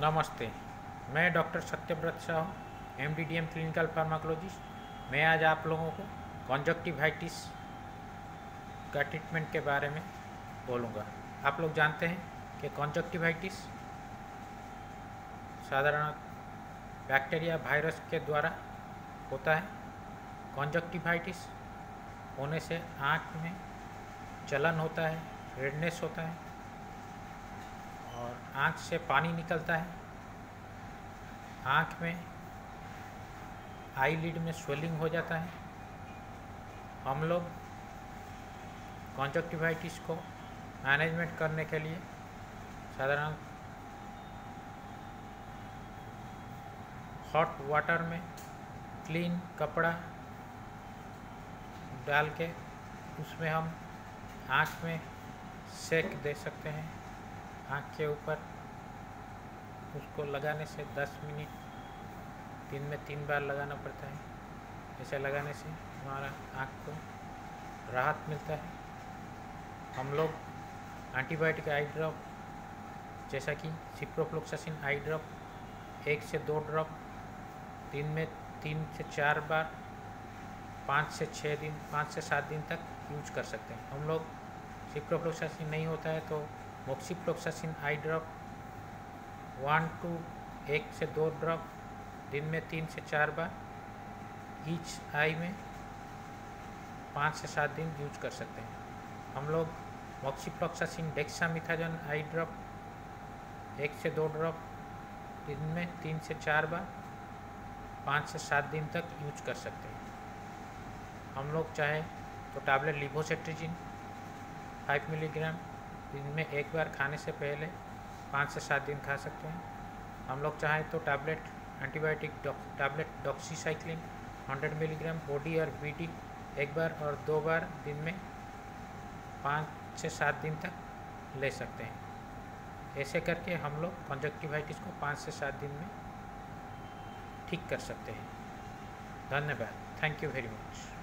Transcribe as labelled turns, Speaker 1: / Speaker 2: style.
Speaker 1: नमस्ते, मैं doctor Satyavrat Sahu M D D M clinical pharmacologist मैं आज आप लोगों को कॉन्जक्टिवाइटिस का ट्रीटमेंट के बारे में बोलूँगा। आप लोग जानते हैं कि कॉन्जक्टिवाइटिस साधारण बैक्टीरिया वायरस के द्वारा होता है। कॉन्जक्टिवाइटिस होने से आँख में जलन होता है रेडनेस होता है और आँख से पानी निकलता है। आँख में आई लिड में स्वेलिंग हो जाता है। हम लोग कॉन्जक्टिवाइटिस को मैनेजमेंट करने के लिए साधारण हॉट वाटर में क्लीन कपड़ा डाल के उसमें हम आँख में सेक दे सकते हैं। आँख के ऊपर, उसको लगाने से 10 मिनट, दिन में तीन बार लगाना पड़ता है। ऐसे लगाने से हमारा आँख को राहत मिलता है। हम लोग एंटीबायोटिक आई ड्रॉप जैसा कि सिप्रोफ्लोक्सासिन आई ड्रॉप एक से दो ड्रॉप दिन में तीन से चार बार, पाँच से छः दिन, पाँच से सात दिन तक यूज़ कर सकते हैं। हम लोग सिप्रोफ्लोक्सासिन नहीं होता है तो moxifloxacin eye drop one two एक से दो ड्रॉप दिन में तीन से चार बार ईच आई में पाँच से सात दिन यूज़ कर सकते हैं। हम लोग मॉक्सीफ्लॉक्सासिन डेक्सामिथाजन आई ड्रॉप एक से दो ड्रॉप दिन में तीन से चार बार, पाँच से सात दिन तक यूज़ कर सकते हैं। हम लोग चाहे तो टैबलेट लिवोसेट्रिजिन फाइव मिलीग्राम दिन में एक बार खाने से पहले पाँच से सात दिन खा सकते हैं। हम लोग चाहें तो tablet, antibiotic tablet doxycycline, hundred milligram OD और वीडी एक बार और दो बार दिन में पाँच से सात दिन तक ले सकते हैं। ऐसे करके हम लोग कंजक्टिवाइटिस को पाँच से सात दिन में ठीक कर सकते हैं। धन्यवाद। Thank you very much.